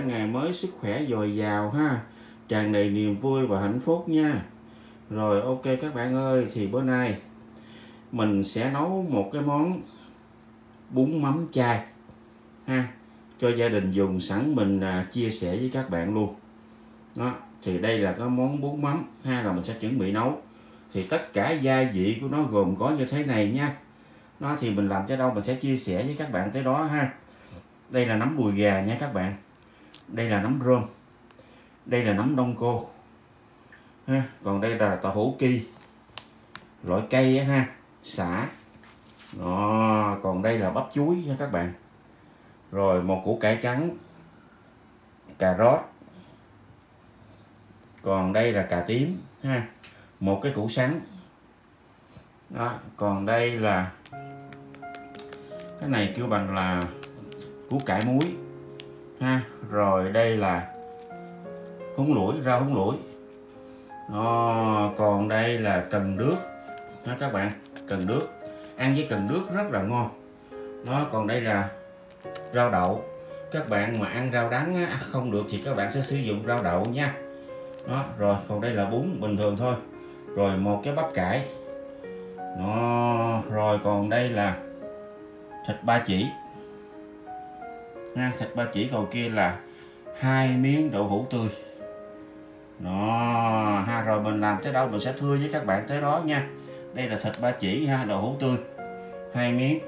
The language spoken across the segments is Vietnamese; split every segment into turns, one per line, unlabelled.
chúc ngày mới sức khỏe dồi dào ha. Tràn đầy niềm vui và hạnh phúc nha. Rồi ok các bạn ơi thì bữa nay mình sẽ nấu một cái món bún mắm chay ha cho gia đình dùng sẵn mình à, chia sẻ với các bạn luôn. Đó thì đây là cái món bún mắm ha là mình sẽ chuẩn bị nấu. Thì tất cả gia vị của nó gồm có như thế này nha. Nó thì mình làm cho đâu mình sẽ chia sẻ với các bạn tới đó ha. Đây là nấm bùi gà nha các bạn đây là nấm rơm đây là nấm đông cô. Ha còn đây là tàu hũ kỳ, loại cây á ha xả. Đó còn đây là bắp chuối nha các bạn. Rồi một củ cải trắng cà rốt. Còn đây là cà tím ha một cái củ sắn. Đó còn đây là cái này kêu bằng là củ cải muối ha. Rồi đây là húng lủi rau húng lủi. Nó còn đây là cần đước ha các bạn cần đước. Ăn với cần đước rất là ngon. Nó còn đây là rau đậu. Các bạn mà ăn rau đắng á, không được thì các bạn sẽ sử dụng rau đậu nha. Đó rồi còn đây là bún bình thường thôi. Rồi một cái bắp cải. Nó rồi còn đây là thịt ba chỉ nha, thịt ba chỉ còn kia là hai miếng đậu hũ tươi. Đó, ha, rồi mình làm tới đâu mình sẽ thưa với các bạn tới đó nha. Đây là thịt ba chỉ ha, đậu hũ tươi, hai miếng.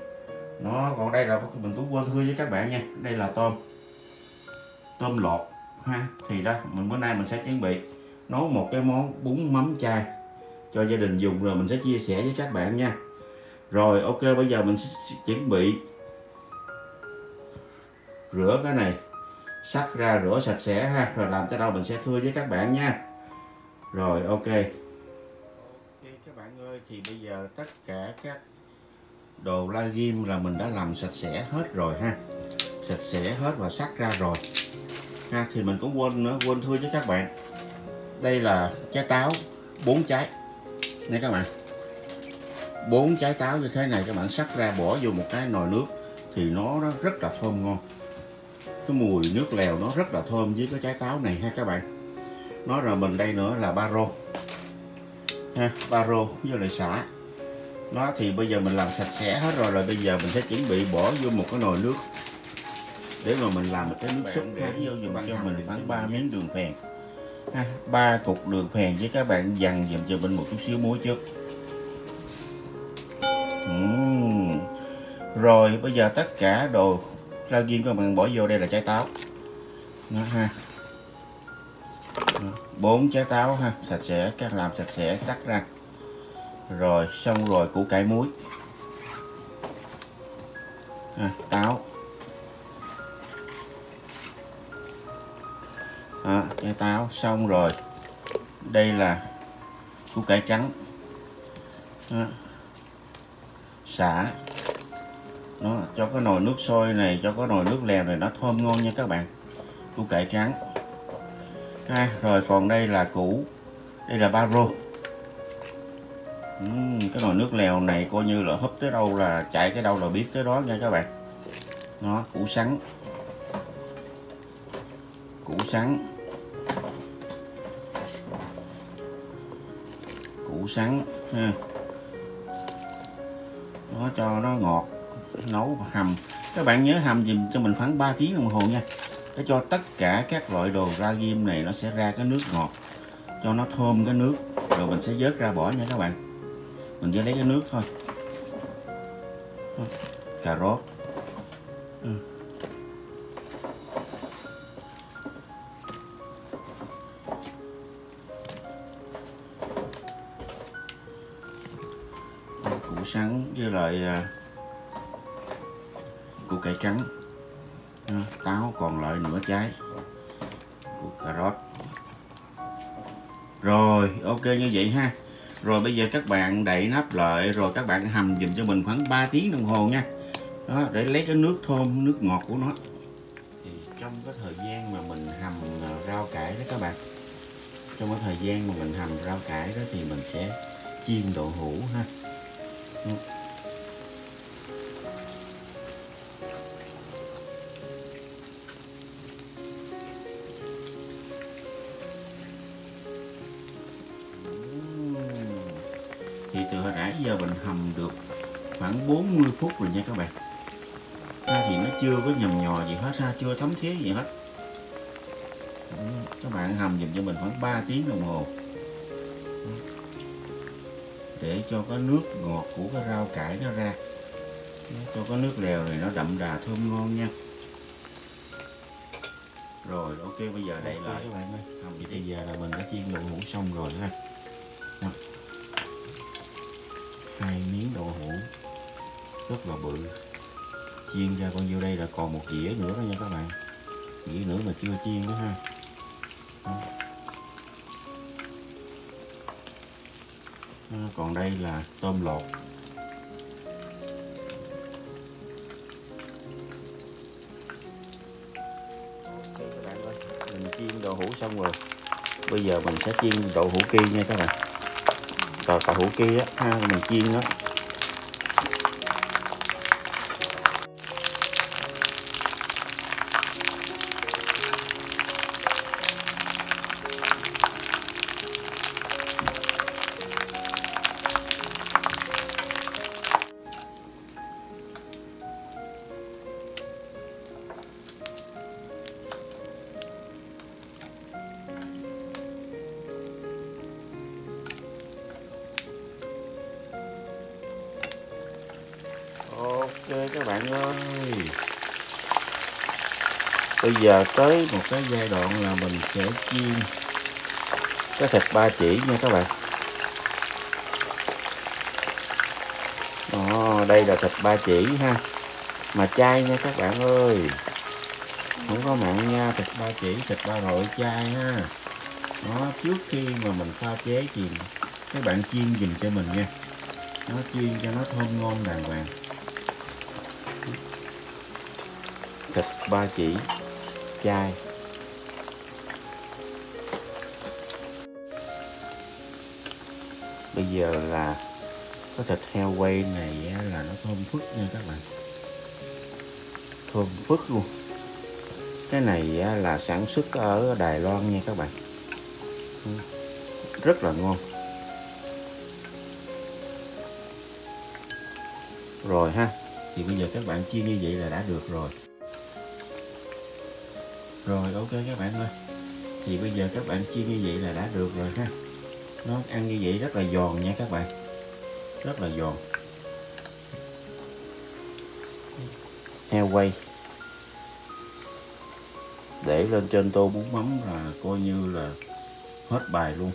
Nó còn đây là mình cũng quên thưa với các bạn nha. Đây là tôm tôm lột ha. Thì đó, mình bữa nay mình sẽ chuẩn bị nấu một cái món bún mắm chay cho gia đình dùng rồi mình sẽ chia sẻ với các bạn nha. Rồi, ok, bây giờ mình sẽ chuẩn bị rửa cái này. Sắc ra rửa sạch sẽ ha, rồi làm tới đâu mình sẽ thưa với các bạn nha. Rồi, ok. Ok, các bạn ơi, thì bây giờ tất cả các đồ la ghim là mình đã làm sạch sẽ hết rồi ha. Sạch sẽ hết và sắc ra rồi. Ha, thì mình cũng quên nữa, quên thưa với các bạn. Đây là trái táo, bốn trái. Nha các bạn. Bốn trái táo như thế này, các bạn sắc ra bỏ vô một cái nồi nước thì nó rất là thơm ngon cái mùi nước lèo nó rất là thơm với cái trái táo này ha các bạn. Nó rồi mình đây nữa là ba rô. Ha, ba rô với lại xả. Nó thì bây giờ mình làm sạch sẽ hết rồi rồi bây giờ mình sẽ chuẩn bị bỏ vô một cái nồi nước. Để mà mình làm một cái nước súp để vô dùm cho mình khoảng ba miếng đường phèn. Ha, ba cục đường phèn với các bạn dằn dùm cho mình một chút xíu muối trước. Uhm. rồi, bây giờ tất cả đồ rau diêm các bạn bỏ vô đây là trái táo. Nó ha. Bốn trái táo ha. Sạch sẽ các làm sạch sẽ sắc ra. Rồi xong rồi củ cải muối. À, táo. À, trái táo xong rồi. Đây là củ cải trắng. À, xả nó cho cái nồi nước sôi này cho cái nồi nước lèo này nó thơm ngon nha các bạn. Củ cải trắng. Ha rồi còn đây là củ đây là ba rô. Uhm, cái nồi nước lèo này coi như là húp tới đâu là chạy cái đâu là biết tới đó nha các bạn. Nó củ sắn. Củ sắn. Củ sắn ha. Nó cho nó ngọt nấu hầm. Các bạn nhớ hầm dùm cho mình khoảng 3 tiếng đồng hồ nha. Để cho tất cả các loại đồ ra ghim này nó sẽ ra cái nước ngọt. Cho nó thơm cái nước, rồi mình sẽ vớt ra bỏ nha các bạn. Mình chỉ lấy cái nước thôi. Cà rốt. Ừ. củ sắn với lại à, củ cải trắng. Táo còn lại nửa trái củ cà rốt. Rồi, ok, như vậy ha. Rồi bây giờ các bạn đậy nắp lại, rồi các bạn hầm dùm cho mình khoảng 3 tiếng đồng hồ nha. Đó, để lấy cái nước thơm, nước ngọt của nó. Thì trong cái thời gian mà mình hầm ờ, rau cải đó các bạn, trong cái thời gian mà mình hầm rau cải đó thì mình sẽ chiên đậu hũ ha. Hầm được khoảng 40 phút rồi nha các bạn. Ra thì nó chưa có nhầm nhò gì hết ha chưa thấm thía gì hết. Các bạn hầm dùm cho mình khoảng 3 tiếng đồng hồ. Để cho cái nước ngọt của cái rau cải nó ra. Cho cái nước lèo này nó đậm đà thơm ngon nha. Rồi ok bây giờ đây là các bạn ơi. hầm thì bây giờ là mình đã chiên đậu hũ xong rồi ha rất là bự. Chiên ra bao nhiêu đây là còn một dĩa nữa đó nha các bạn. Dĩa nữa mà chưa chiên nữa ha. Còn đây là tôm lột. Các bạn ơi mình chiên đậu hũ xong rồi. Bây giờ mình sẽ chiên đậu hũ kia nha các bạn. Đậu, đậu hũ kia á ha mình chiên đó bạn ơi. Bây giờ tới một cái giai đoạn là mình sẽ chiên cái thịt ba chỉ nha các bạn. Ồ, đây là thịt ba chỉ ha. Mà chay nha các bạn ơi. Không có mặn nha thịt ba chỉ thịt ba rọi chay ha. Nó trước khi mà mình pha chế thì các bạn chiên dùm cho mình nha. Nó chiên cho nó thơm ngon đàng hoàng. Thịt, ba chỉ, chai. Bây giờ là cái thịt heo quay này là nó thơm phức nha các bạn. Thơm phức luôn. Cái này là sản xuất ở Đài Loan nha các bạn. Rất là ngon. Rồi ha, thì bây giờ các bạn chiên như vậy là đã được rồi rồi, ok các bạn ơi. Thì bây giờ các bạn chiên như vậy là đã được rồi ha. Nó ăn như vậy rất là giòn nha các bạn. Rất là giòn. Heo quay. Để lên trên tô bún mắm là coi như là hết bài luôn.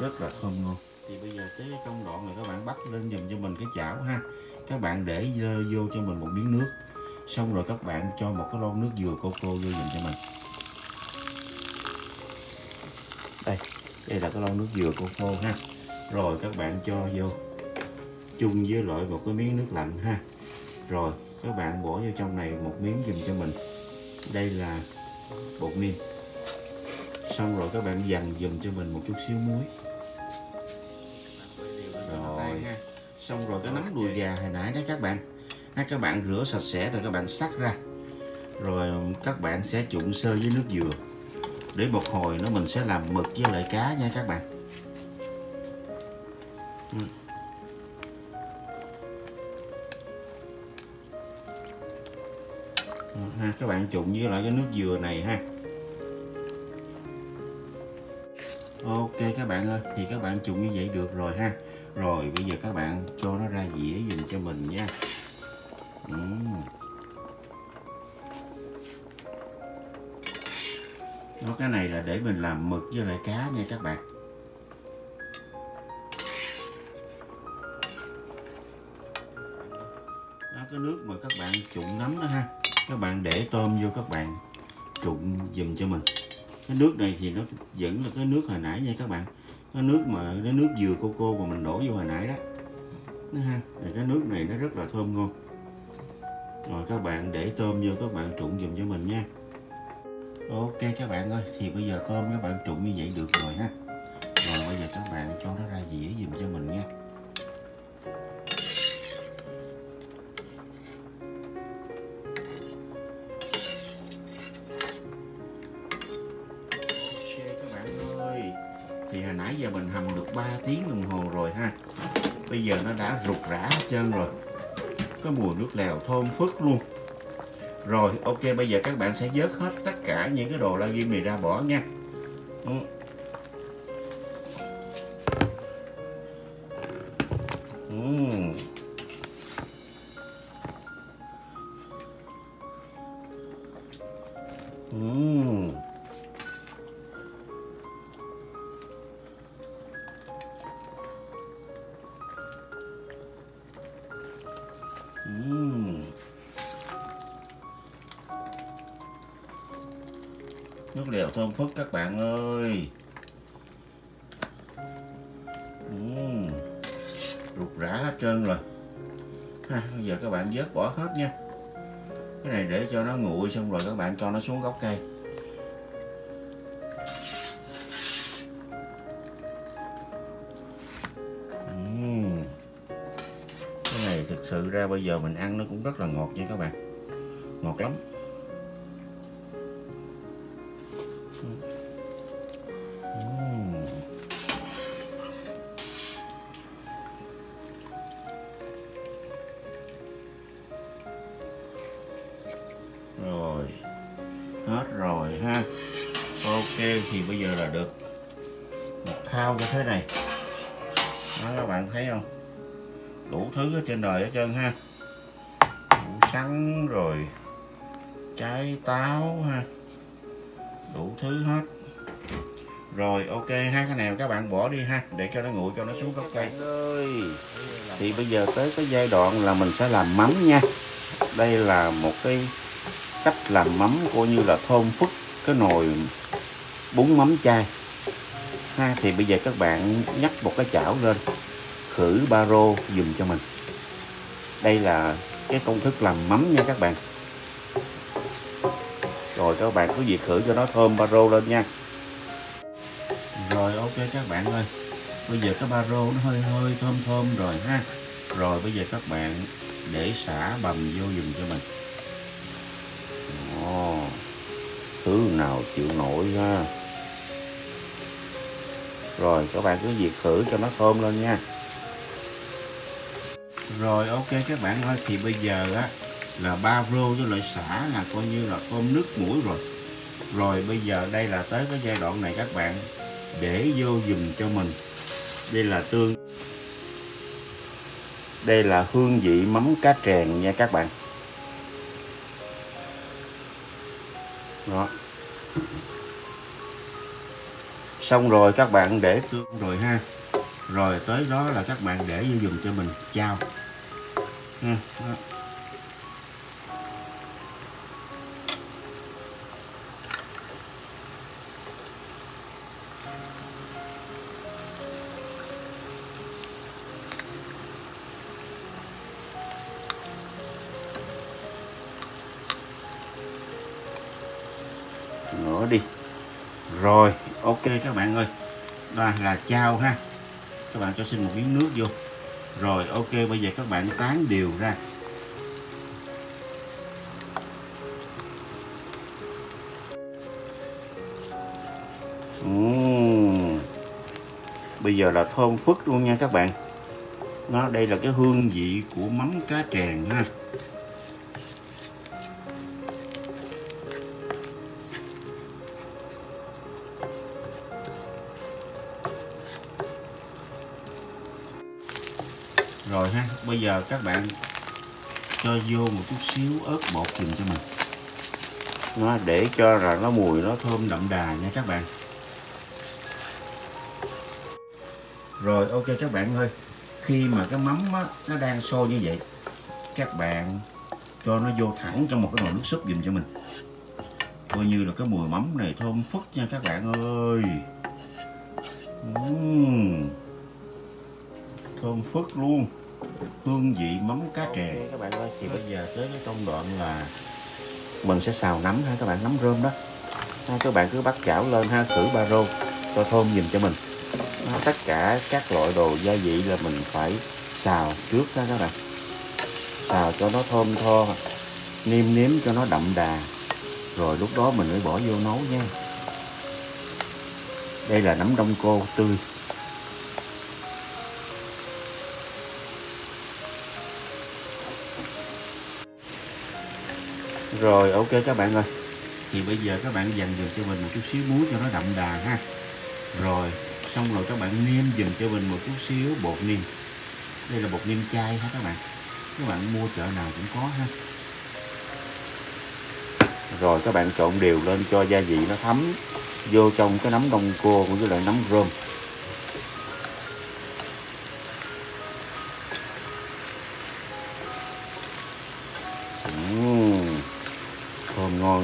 Rất là thơm luôn. Thì bây giờ cái công đoạn này các bạn bắt lên dùm cho mình cái chảo ha. Các bạn để vô cho mình một miếng nước xong rồi các bạn cho một cái lon nước dừa coco vô dùm cho mình. Đây đây là cái lon nước dừa coco ha. Rồi các bạn cho vô chung với loại một cái miếng nước lạnh ha. Rồi các bạn bỏ vô trong này một miếng dùm cho mình. Đây là bột niêm. Xong rồi các bạn dằn dùm cho mình một chút xíu muối. Rồi. Xong rồi cái nấm đùi gà hồi nãy đó các bạn các bạn rửa sạch sẽ rồi các bạn sắc ra. Rồi các bạn sẽ trụng sơ với nước dừa. Để một hồi nó mình sẽ làm mực với lại cá nha các bạn. Ha, các bạn trụng với lại cái nước dừa này ha. Ok các bạn ơi, thì các bạn trụng như vậy được rồi ha. Rồi, bây giờ các bạn cho nó ra dĩa dùng cho mình nha nó đó cái này là để mình làm mực với lại cá nha các bạn. Đó, cái nước mà các bạn trụng nấm đó ha. Các bạn để tôm vô các bạn trụng dùm cho mình. Cái nước này thì nó vẫn là cái nước hồi nãy nha các bạn. Cái nước mà, cái nước dừa coco mà mình đổ vô hồi nãy đó. Nó ha. Thì cái nước này nó rất là thơm ngon rồi các bạn để tôm vô các bạn trụng dùm cho mình nha. Ok, các bạn ơi, thì bây giờ tôm các bạn trụng như vậy được rồi ha. Rồi bây giờ các bạn cho nó ra dĩa dùm cho mình nha. Thì hồi nãy giờ mình hầm được 3 tiếng đồng hồ rồi ha. Bây giờ nó đã rụt rã hết trơn rồi cái mùi nước lèo thơm phức luôn. Rồi, ok, bây giờ các bạn sẽ vớt hết tất cả những cái đồ la ghim này ra bỏ nha. Ừ. thơm phức các bạn ơi uhm. Rụt rã hết trơn rồi ha, Bây giờ các bạn vớt bỏ hết nha Cái này để cho nó nguội xong rồi các bạn cho nó xuống gốc cây Uhm. Cái này thực sự ra bây giờ mình ăn nó cũng rất là ngọt nha các bạn Ngọt lắm trên đời hết trơn ha. Đủ sắn rồi, Trái táo ha, Đủ thứ hết. Rồi, ok ha cái này các bạn bỏ đi ha, để cho nó nguội, cho nó xuống gốc cây. Ơi, thì bây giờ tới cái giai đoạn là mình sẽ làm mắm nha. Đây là một cái cách làm mắm coi như là thơm phức cái nồi bún mắm chai ha, thì bây giờ các bạn nhắc một cái chảo lên. Khử ba rô dùm cho mình đây là cái công thức làm mắm nha các bạn. Rồi các bạn cứ việc khử cho nó thơm ba rô lên nha. Rồi ok các bạn ơi. Bây giờ cái ba rô nó hơi hơi thơm thơm rồi ha. Rồi bây giờ các bạn để xả bầm vô dùng cho mình. Ồ, thứ nào chịu nổi ha. Rồi các bạn cứ việc khử cho nó thơm lên nha rồi, ok, các bạn ơi, thì bây giờ á, là ba rô với loại xả là coi như là tôm nước mũi rồi. Rồi, bây giờ đây là tới cái giai đoạn này các bạn, để vô dùm cho mình. Đây là tương, đây là hương vị mắm cá trèn nha các bạn. Đó. Xong rồi các bạn để tương rồi ha. Rồi, tới đó là các bạn để vô dùm cho mình. Chao đó. nữa đi. Rồi, ok các bạn ơi. Đây là chao ha. Các bạn cho xin một miếng nước vô rồi, ok, bây giờ các bạn tán đều ra. Uhm. bây giờ là thơm phức luôn nha các bạn. Nó, đây là cái hương vị của mắm cá trèn ha. Bây giờ các bạn cho vô một chút xíu ớt bột dùm cho mình. Nó để cho là nó mùi nó thơm đậm đà nha các bạn. Rồi ok các bạn ơi. Khi mà cái mắm á, nó đang sôi như vậy các bạn cho nó vô thẳng trong một cái nồi nước súp dùm cho mình. Coi như là cái mùi mắm này thơm phức nha các bạn ơi. Uhm. thơm phức luôn hương vị mắm cá trè. Các bạn ơi thì bây giờ tới cái công đoạn là mình sẽ xào nấm ha các bạn nấm rơm đó. Ha, các bạn cứ bắt chảo lên ha khử ba rô cho thơm giùm cho mình. Ha, tất cả các loại đồ gia vị là mình phải xào trước đó các bạn. Xào cho nó thơm tho nêm nếm cho nó đậm đà. Rồi lúc đó mình mới bỏ vô nấu nha. Đây là nấm đông cô tươi rồi, ok các bạn ơi. Thì bây giờ các bạn dành dùm cho mình một chút xíu muối cho nó đậm đà ha. Rồi, xong rồi các bạn nêm dùm cho mình một chút xíu bột nêm. Đây là bột nêm chai ha các bạn. Các bạn mua chợ nào cũng có ha. Rồi, các bạn trộn đều lên cho gia vị nó thấm vô trong cái nấm đông cô với lại nấm rơm.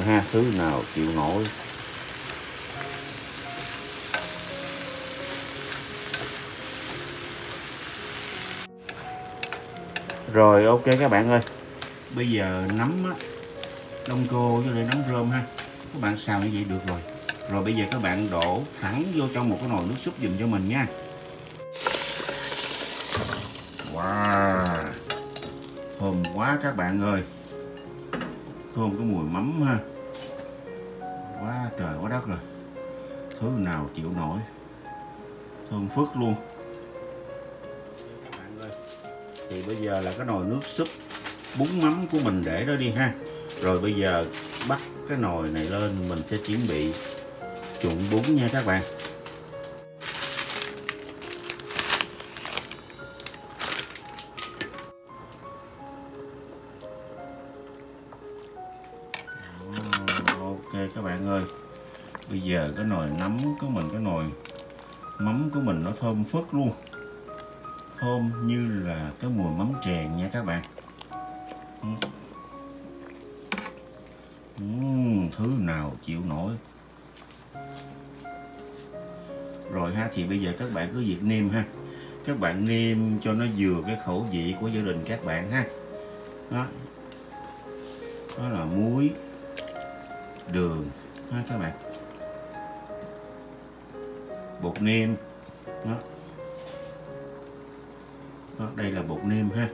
Ha thứ nào chịu nổi. Rồi ok các bạn ơi. Bây giờ nấm á, đông cô với lại nấm rơm ha. Các bạn xào như vậy được rồi. Rồi bây giờ các bạn đổ thẳng vô trong một cái nồi nước súp dùm cho mình nha. Wow. Thơm quá các bạn ơi. Thơm cái mùi mắm ha trời quá đất rồi. Thứ nào chịu nổi. Thơm phức luôn. Các bạn ơi thì bây giờ là cái nồi nước súp bún mắm của mình để đó đi ha. Rồi bây giờ bắt cái nồi này lên, mình sẽ chuẩn bị trụng bún nha các bạn. Giờ cái nồi nấm của mình cái nồi mắm của mình nó thơm phức luôn. Thơm như là cái mùi mắm trèn nha các bạn. Uhm, thứ nào chịu nổi. Rồi ha thì bây giờ các bạn cứ việc nêm ha. Các bạn nêm cho nó vừa cái khẩu vị của gia đình các bạn ha. Đó. Đó là muối đường ha các bạn bột nêm. Đó. đó, đây là bột nêm ha.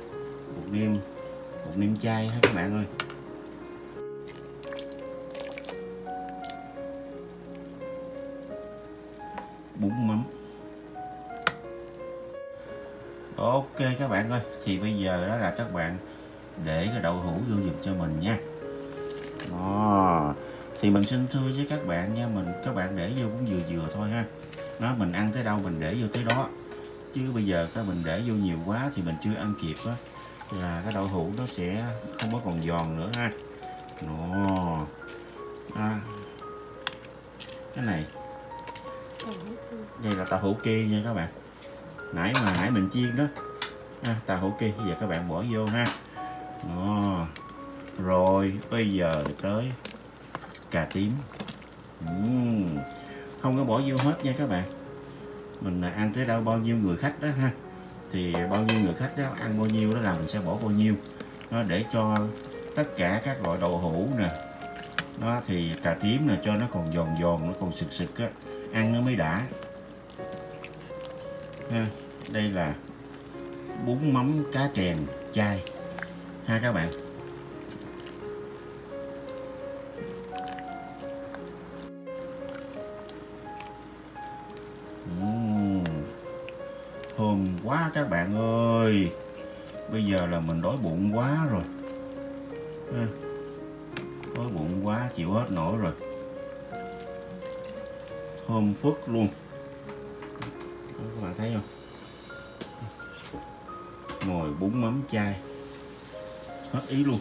Bột nêm bột nêm chai ha các bạn ơi. Bún mắm. Ok các bạn ơi, thì bây giờ đó là các bạn để cái đậu hũ vô dùm cho mình nha. Đó. Thì mình xin thưa với các bạn nha, mình, các bạn để vô cũng vừa vừa thôi ha nó mình ăn tới đâu mình để vô tới đó. Chứ bây giờ cái mình để vô nhiều quá thì mình chưa ăn kịp á là cái đậu hũ nó sẽ không có còn giòn nữa ha. Nó à, cái này. Đây là tàu hũ kia nha các bạn. Nãy mà nãy mình chiên đó. À, tàu hũ kia bây giờ các bạn bỏ vô ha. Đó. rồi bây giờ tới cà tím. Uhm không có bỏ vô hết nha các bạn. Mình à, ăn tới đâu bao nhiêu người khách đó ha. Thì bao nhiêu người khách đó, ăn bao nhiêu đó là mình sẽ bỏ bao nhiêu. Nó để cho tất cả các loại đậu hũ nè, nó thì cà tím nè, cho nó còn giòn giòn, nó còn sực sực á, ăn nó mới đã. Ha, đây là bún mắm cá trèn chai ha các bạn. Quá các bạn ơi. Bây giờ là mình đói bụng quá rồi. Đói bụng quá, chịu hết nổi rồi. Thơm phức luôn. Các bạn thấy không? Ngồi bún mắm chai hết ý luôn.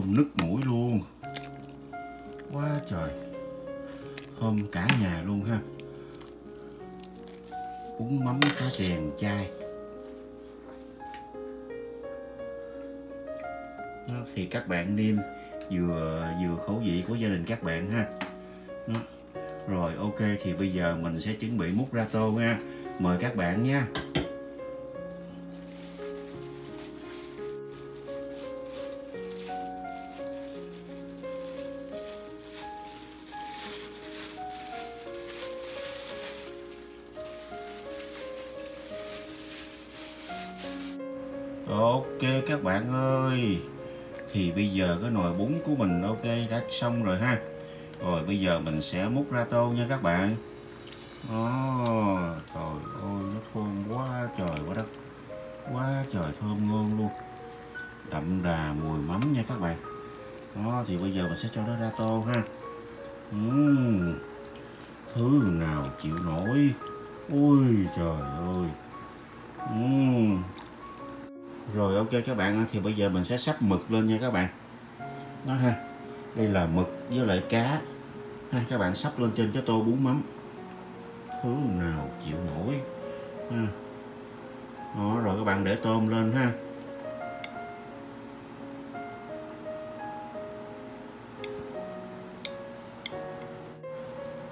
Thơm nức mũi luôn. Quá trời. Thơm cả nhà luôn ha. Uống mắm cá chèn chai Đó, thì các bạn nêm vừa vừa khẩu vị của gia đình các bạn ha. Đó. rồi ok thì bây giờ mình sẽ chuẩn bị múc ra tô nha. Mời các bạn nha. Bạn ơi thì bây giờ cái nồi bún của mình ok đã xong rồi ha. Rồi bây giờ mình sẽ múc ra tô nha các bạn. Đó trời ơi nó thơm quá trời quá đất. Quá trời thơm ngon luôn. Đậm đà mùi mắm nha các bạn. Đó thì bây giờ mình sẽ cho nó ra tô ha. Uhm, thứ nào chịu nổi? Ui trời ơi. Uhm rồi, ok, các bạn, thì bây giờ mình sẽ sắp mực lên nha các bạn. Đó ha, đây là mực với lại cá. Ha, các bạn sắp lên trên cái tô bún mắm. Thứ nào chịu nổi. Ha. Đó, rồi các bạn để tôm lên ha.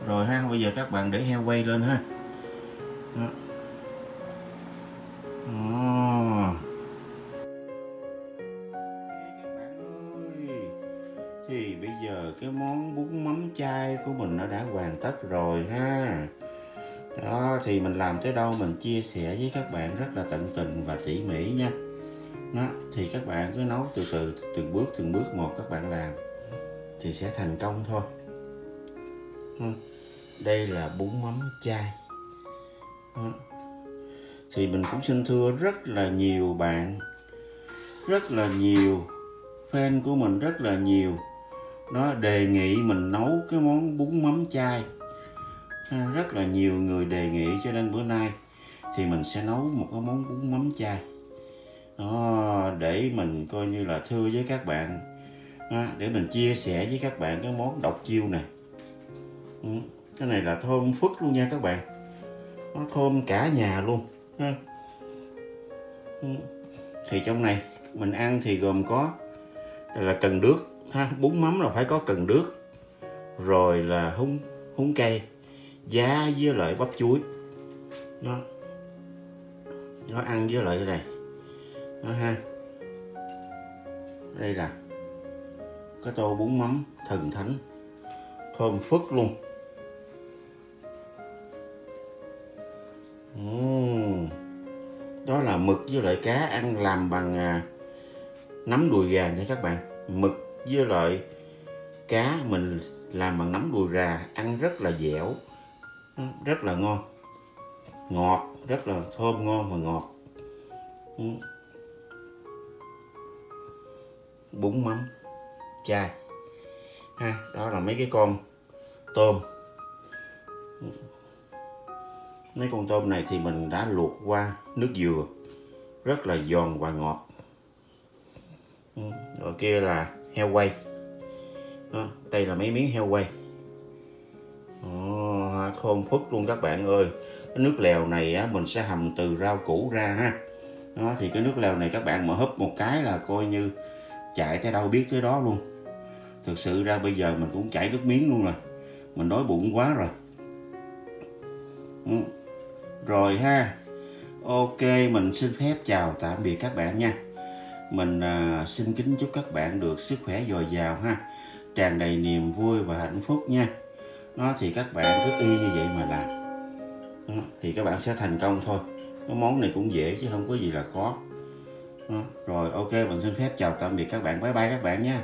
Rồi ha, bây giờ các bạn để heo quay lên ha. Thì bây giờ cái món bún mắm chay của mình nó đã hoàn tất rồi ha. Đó, thì mình làm tới đâu mình chia sẻ với các bạn rất là tận tình và tỉ mỉ nha. Đó, thì các bạn cứ nấu từ từ, từng bước từng bước một các bạn làm thì sẽ thành công thôi. Ừ, đây là bún mắm chay. Đó. thì mình cũng xin thưa rất là nhiều bạn, rất là nhiều fan của mình, rất là nhiều nó đề nghị mình nấu cái món bún mắm chay. À, rất là nhiều người đề nghị cho nên bữa nay thì mình sẽ nấu một cái món bún mắm chay. Đó, để mình coi như là thưa với các bạn. Đó, để mình chia sẻ với các bạn cái món độc chiêu này. Ừ, cái này là thơm phức luôn nha các bạn. Nó thơm cả nhà luôn ha. Ừ, thì trong này mình ăn thì gồm có đây là cần đước ha bún mắm là phải có cần đước. Rồi là húng húng cây giá với lại bắp chuối. Nó nó ăn với lại cái này. Nó ha. Đây là cái tô bún mắm thần thánh. Thơm phức luôn. Uhm. đó là mực với lại cá ăn làm bằng à, nấm đùi gà nha các bạn. Mực với lại, cá mình làm bằng nấm đùi gà ăn rất là dẻo rất là ngon. Ngọt, rất là thơm ngon và ngọt. Bún mắm, chai. Ha, đó là mấy cái con tôm. Mấy con tôm này thì mình đã luộc qua nước dừa, rất là giòn và ngọt. Rồi kia là heo quay đó, đây là mấy miếng heo quay Ồ, thơm phức luôn các bạn ơi. Cái nước lèo này á, mình sẽ hầm từ rau củ ra ha. Đó, thì cái nước lèo này các bạn mà húp một cái là coi như chạy tới đâu biết tới đó luôn. Thực sự ra bây giờ mình cũng chảy nước miếng luôn rồi. Mình đói bụng quá rồi. Ừ. rồi ha. Ok mình xin phép chào tạm biệt các bạn nha mình à, xin kính chúc các bạn được sức khỏe dồi dào ha. Tràn đầy niềm vui và hạnh phúc nha. Nó thì các bạn cứ y như vậy mà làm. Đó, thì các bạn sẽ thành công thôi. Cái món này cũng dễ chứ không có gì là khó. Đó. rồi ok mình xin phép chào tạm biệt các bạn. Bye bye các bạn nha.